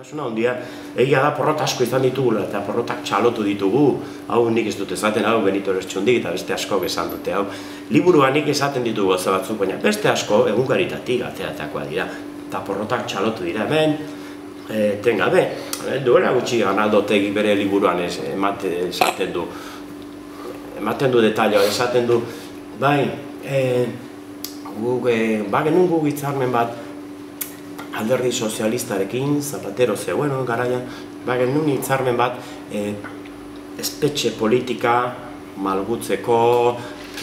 Tasuna ondia, egia da porrot asko izan ditugula eta porrotak txalotu ditugu. Hau nik ez dut esaten, hau Benito Lertxundik eta beste asko esan dute. Hau liburuan nik esaten ditugu gauza batzuk, baina beste asko egunkaritatik ateatakoa dira. Eta porrotak txalotu dira hemen, e, tengabe. E, duela gutxi ganaldotegi bere liburuan ez, emate, esaten du. Ematen du detailea, esaten du, bai, e, guk, e, bagenun guk hitzarmen bat, alderdi sozialistarekin, Zapatero zegoen garaian, bagen nun hitzarmen bat e, espetxe politika malgutzeko,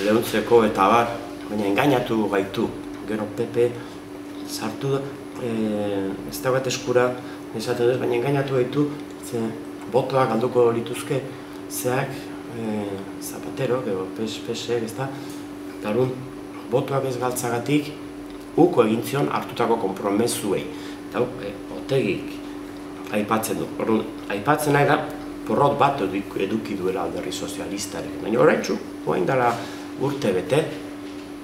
lehuntzeko eta bat, baina engainatu gaitu. Gero PP sartu da, e, ez da bat eskura, esaten dut, baina engainatu gaitu, ze botoak alduko lituzke, zeak, e, Zapatero, gero PES, PESek, ez da, garun, botoak ez galtzagatik, uko egin zion hartutako konpromesuei. Eta e, otegik aipatzen du. Orduan, aipatzen nahi da, porrot bat eduki duela alderri sozialistarek. Baina horrein txu, hoain dela urte bete,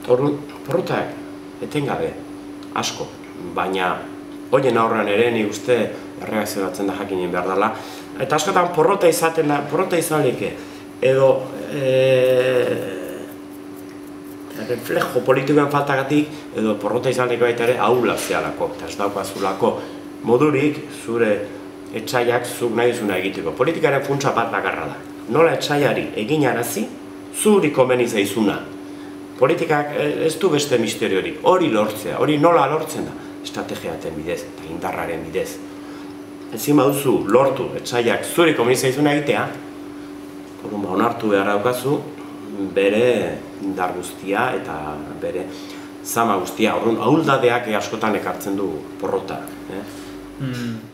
orduan, porrotak etengabe asko. Baina, horien aurrean ere, ni uste erreakzionatzen da jakinen behar dela. Eta askotan porrota izaten da, porrota izan edo e, reflejo politikoen faltagatik edo porrota izaneko baita ere aula zehalako, eta ez daukazulako modurik zure etxaiak zuk nahi zuna egiteko. Politikaren funtsa bat bakarra da. Nola etxaiari egin arazi, zuri komeni zaizuna. Politikak eh, ez du beste misteriorik, hori lortzea, hori nola lortzen da, estrategiaten bidez eta indarraren bidez. Ezin baduzu lortu etxaiak zuri komeni zaizuna egitea, Orduan, ba, onartu behar daukazu, bere indar guztia eta bere zama guztia. Orduan, ahuldadeak askotan ekartzen du porrota. Eh? Mm.